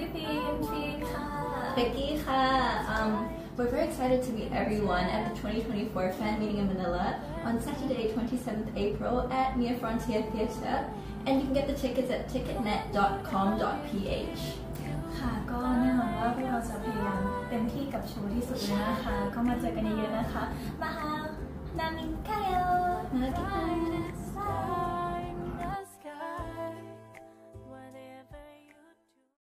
ลิปปินส์ฟีนค่ะ Becky Um, we're very excited to meet everyone at the 2024 fan meeting in Manila on Saturday, 27th April at New Frontier Theatre. And you can get the tickets at ticketnet.com.ph. ค่ะก็แน่นอนว่าพวกเราจะพยายามเต็มที่กับโชว์ที่สุดเลยนะคะ ก็มาเจอกันเยอะนะคะ